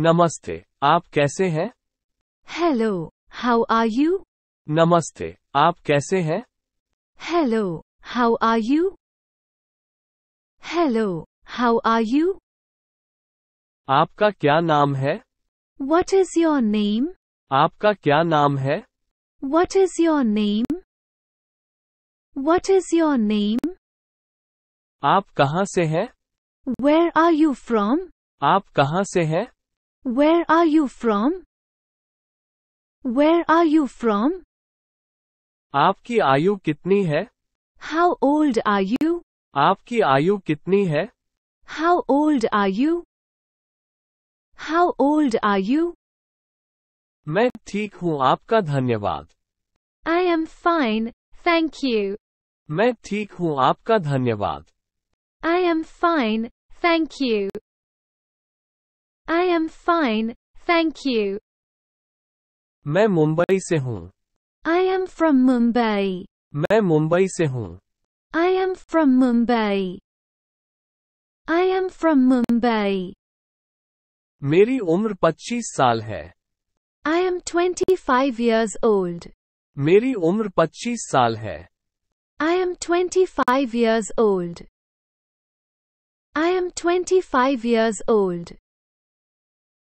नमस्ते आप कैसे हैं? हेलो हाउ आर यू नमस्ते आप कैसे हैं? Hello how are you hello how are you आपका क्या नाम है? वट इज़ योर नेम आपका क्या नाम है? What is your name what is your name आप कहाँ से हैं? वेर आर यू फ्रॉम आप कहाँ से हैं? Where are you from? Where are you from? आपकी आयु कितनी है How old are you? आपकी आयु कितनी है How old are you? How old are you? मैं ठीक हूँ आपका धन्यवाद I am fine, thank you. मैं ठीक हूँ आपका धन्यवाद I am fine, thank you. I am fine, thank you. मैं मुंबई से हूँ I am from Mumbai. मैं मुंबई से हूँ I am from Mumbai. I am from Mumbai. मेरी उम्र 25 साल है I am 25 years old. मेरी उम्र 25 साल है I am 25 years old. I am 25 years old.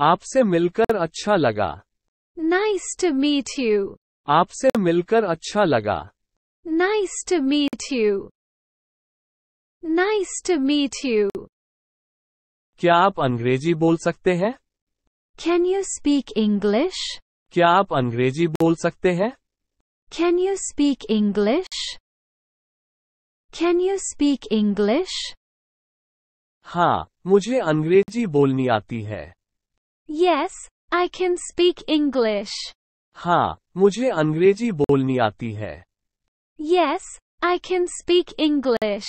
आपसे मिलकर अच्छा लगा। नाइस टू मीट यू आपसे मिलकर अच्छा लगा। Nice to meet you nice to meet you क्या आप अंग्रेज़ी बोल सकते हैं? कैन यू स्पीक इंग्लिश क्या आप अंग्रेज़ी बोल सकते हैं? Can you speak English can you speak English हाँ मुझे अंग्रेज़ी बोलनी आती है। Yes I can speak English हाँ मुझे अंग्रेज़ी बोलनी आती है। Yes I can speak English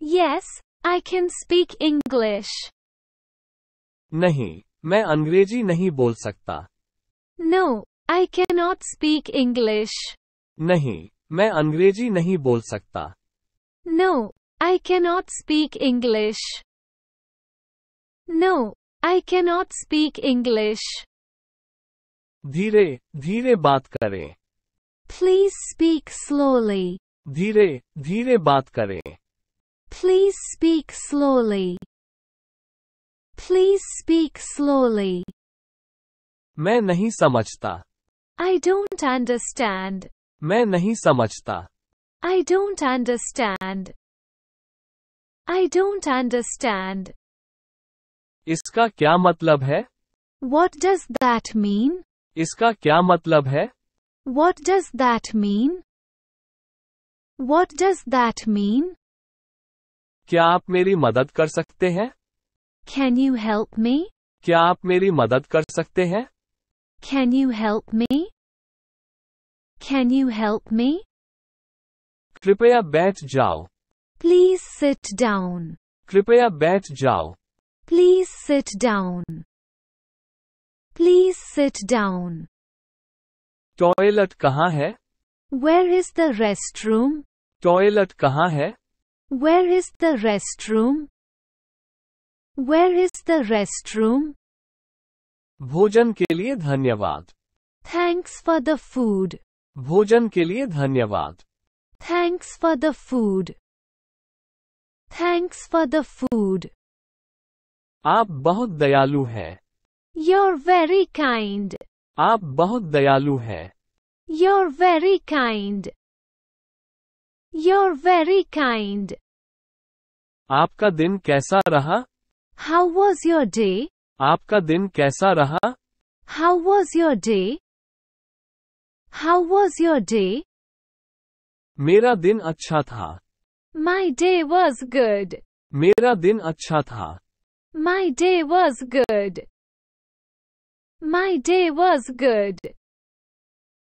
yes I can speak English नहीं मैं अंग्रेज़ी नहीं बोल सकता। No I can not speak English नहीं मैं अंग्रेज़ी नहीं बोल सकता। No I can not speak English no I cannot speak English. धीरे धीरे बात करें Please speak slowly. धीरे धीरे बात करें Please speak slowly. Please speak slowly. मैं नहीं समझता I don't understand. मैं नहीं समझता I don't understand. I don't understand. इसका क्या मतलब है? वॉट डज दैट मीन इसका क्या मतलब है? What does that mean what does that mean क्या आप मेरी मदद कर सकते हैं? कैन यू हेल्प मी क्या आप मेरी मदद कर सकते हैं? Can you help me can you help me कृपया बैठ जाओ। प्लीज़ सिट डाउन कृपया बैठ जाओ। Please sit down. Please sit down. Toilet कहाँ है Where is the restroom? Toilet कहाँ है Where is the restroom? Where is the restroom? भोजन के लिए धन्यवाद Thanks for the food. भोजन के लिए धन्यवाद Thanks for the food. Thanks for the food. आप बहुत दयालु हैं। योर वेरी काइंड आप बहुत दयालु हैं। Your very kind your very kind आपका दिन कैसा रहा? हाउ वॉज़ योर डे आपका दिन कैसा रहा? How was your day how was your day मेरा दिन अच्छा था। माई डे वॉज़ गुड मेरा दिन अच्छा था। My day was good. My day was good.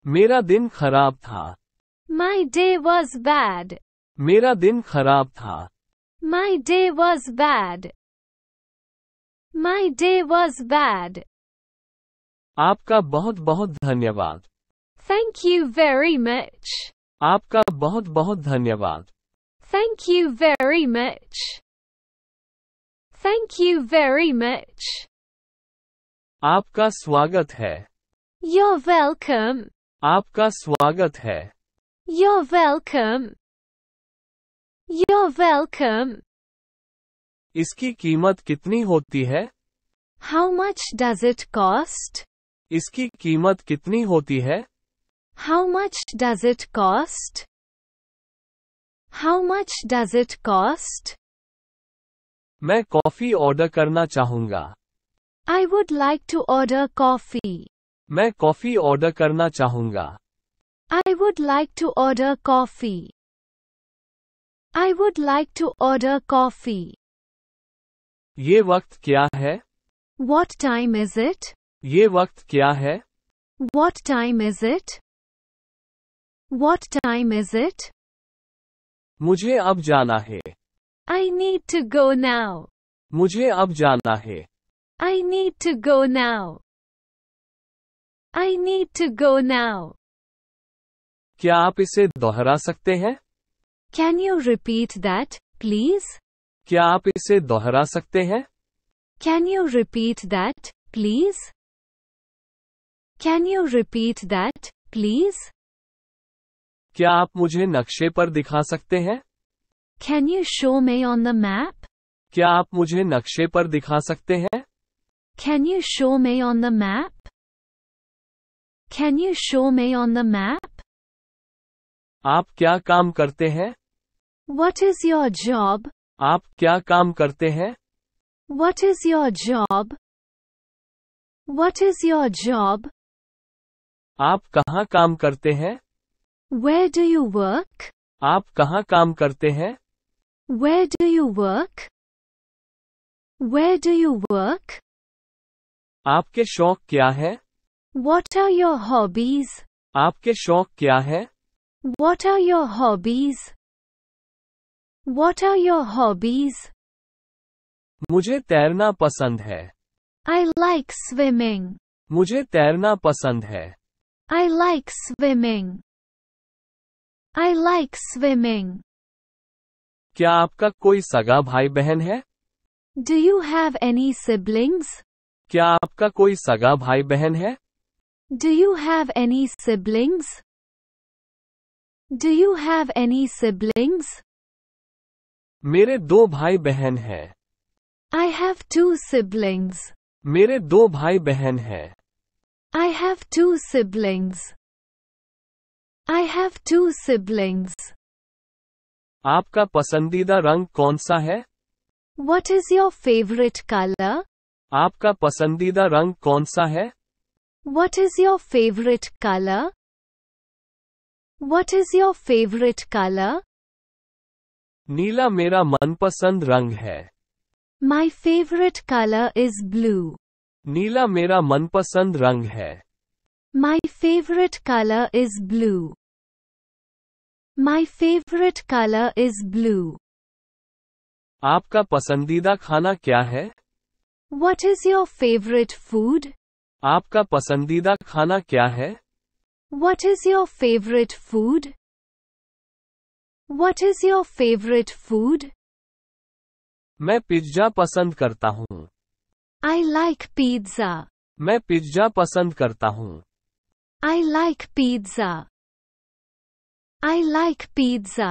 मेरा दिन खराब था My day was bad. मेरा दिन खराब था My day was bad. My day was bad. आपका बहुत बहुत धन्यवाद Thank you very much. आपका बहुत बहुत धन्यवाद Thank you very much. Thank you very much. आपका स्वागत है You're welcome. आपका स्वागत है You're welcome. You're welcome. इसकी कीमत कितनी होती है How much does it cost? इसकी कीमत कितनी होती है How much does it cost? How much does it cost? मैं कॉफ़ी ऑर्डर करना चाहूँगा। I would like to order coffee मैं कॉफ़ी ऑर्डर करना चाहूँगा। I would like to order coffee I would like to order coffee ये वक्त क्या है? वॉट टाइम इज़ इट ये वक्त क्या है? What time is it what time is it मुझे अब जाना है। आई नीड टू गो नाव मुझे अब जाना है। I need to go now I need to go now क्या आप इसे दोहरा सकते हैं? Can you repeat that please क्या आप इसे दोहरा सकते हैं? Can you repeat that please can you repeat that please क्या आप मुझे नक्शे पर दिखा सकते हैं? Can you show me on the map क्या आप मुझे नक्शे पर दिखा सकते हैं? Can you show me on the map can you show me on the map आप क्या काम करते हैं? वट इज़ योर जॉब आप क्या काम करते हैं? What is your job what is your job आप कहाँ काम करते हैं? वे डू यू वर्क आप कहाँ काम करते हैं? Where do you work? Where do you work? आपके शौक क्या है What are your hobbies? आपके शौक क्या है What are your hobbies? What are your hobbies? मुझे तैरना पसंद है I like swimming. मुझे तैरना पसंद है I like swimming. I like swimming. क्या आपका कोई सगा भाई बहन है? Do you have any siblings क्या आपका कोई सगा भाई बहन है? Do you have any siblings do you have any siblings मेरे दो भाई बहन हैं। आई हैव टू सिबलिंग्स मेरे दो भाई बहन हैं। I have two siblings I have two siblings आपका पसंदीदा रंग कौन सा है? What is your favourite colour आपका पसंदीदा रंग कौन सा है? What is your favourite colour what is your favourite colour नीला मेरा मनपसंद रंग है। My favourite colour is blue नीला मेरा मनपसंद रंग है। My favourite colour is blue My favorite color is blue. आपका पसंदीदा खाना क्या है What is your favorite food? आपका पसंदीदा खाना क्या है What is your favorite food? What is your favorite food? मैं पिज्जा पसंद करता हूँ I like pizza. मैं पिज्जा पसंद करता हूँ I like pizza. I like pizza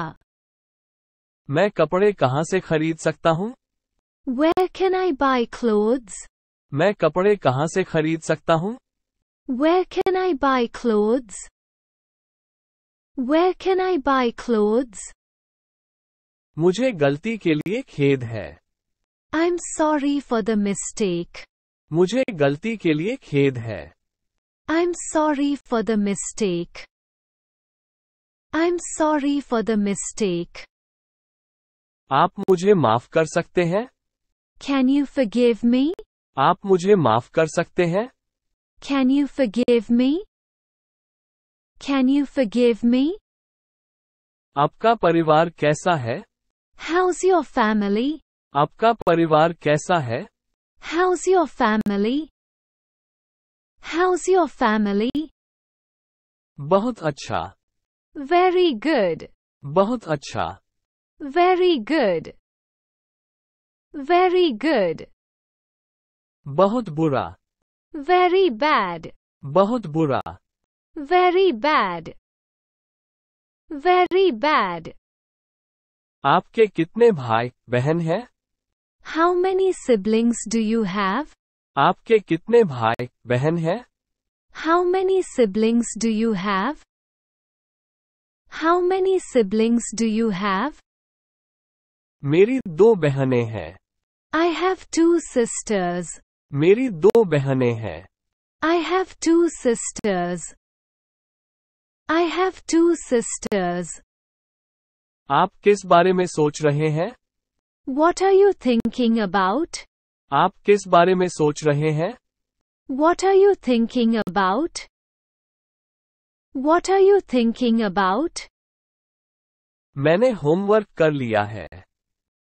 मैं कपड़े कहाँ से खरीद सकता हूँ? Where can I buy clothes मैं कपड़े कहाँ से खरीद सकता हूँ? Where can I buy clothes where can I buy clothes मुझे गलती के लिए खेद है। I am sorry for the mistake मुझे गलती के लिए खेद है। I am sorry for the mistake mistake. I'm sorry for the mistake. आप मुझे माफ़ कर सकते हैं Can you forgive me? आप मुझे माफ़ कर सकते हैं Can you forgive me? Can you forgive me? आपका परिवार कैसा है How's your family? आपका परिवार कैसा है How's your family? How's your family? बहुत अच्छा Very good. बहुत अच्छा Very good. Very good. बहुत बुरा Very bad. बहुत बुरा Very bad. Very bad. आपके कितने भाई बहन हैं How many siblings do you have? आपके कितने भाई बहन हैं How many siblings do you have? How many siblings do you have? मेरी दो बहनें हैं I have two sisters. मेरी दो बहनें हैं I have two sisters. I have two sisters. आप किस बारे में सोच रहे हैं What are you thinking about? आप किस बारे में सोच रहे हैं What are you thinking about? What are you thinking about? मैंने होमवर्क कर लिया है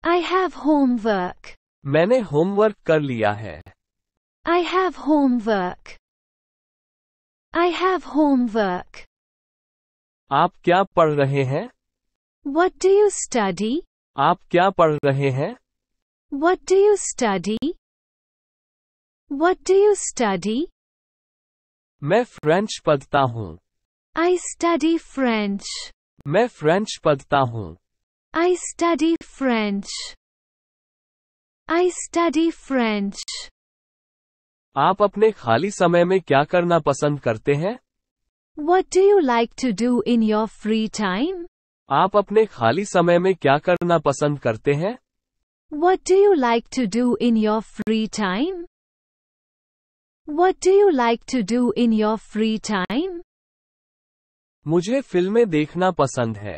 I have homework. मैंने होमवर्क कर लिया है I have homework. I have homework. आप क्या पढ़ रहे हैं What do you study? आप क्या पढ़ रहे हैं What do you study? What do you study? मैं फ्रेंच पढ़ता हूँ I study French. मैं फ्रेंच पढ़ता हूँ I study French. I study French. आप अपने खाली समय में क्या करना पसंद करते हैं What do you like to do in your free time? आप अपने खाली समय में क्या करना पसंद करते हैं What do you like to do in your free time? What do you like to do in your free time? मुझे फ़िल्में देखना पसंद है।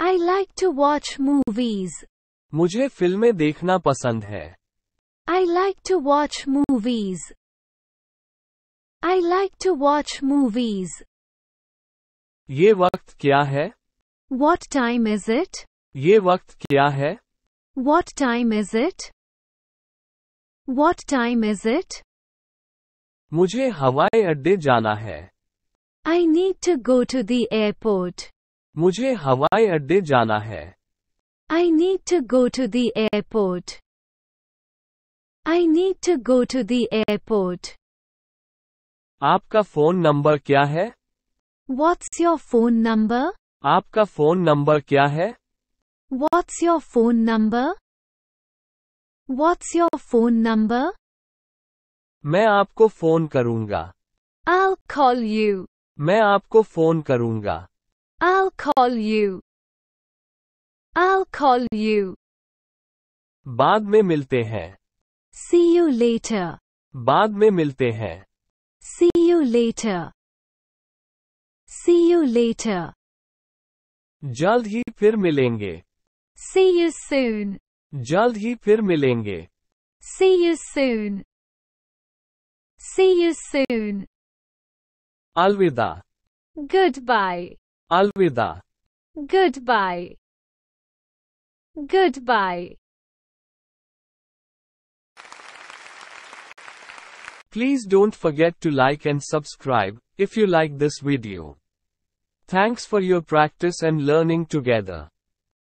I like to watch movies मुझे फ़िल्में देखना पसंद है। I like to watch movies I like to watch movies ये वक्त क्या है? वॉट टाइम इज़ इट ये वक्त क्या है? What time is it what time is it मुझे हवाई अड्डे जाना है। I need to go to the airport. मुझे हवाई अड्डे जाना है I need to go to the airport. I need to go to the airport. आपका फोन नंबर क्या है What's your phone number? आपका फोन नंबर क्या है What's your phone number? What's your phone number? मैं आपको फोन करूंगा I'll call you. मैं आपको फ़ोन करूँगा I'll call you. I'll call you. बाद में मिलते हैं See you later. बाद में मिलते हैं See you later. See you later. जल्द ही फिर मिलेंगे See you soon. जल्द ही फिर मिलेंगे See you soon. See you soon. Alvida. Goodbye. Alvida. Goodbye. Goodbye. Please don't forget to like and subscribe if you like this video. Thanks for your practice and learning together.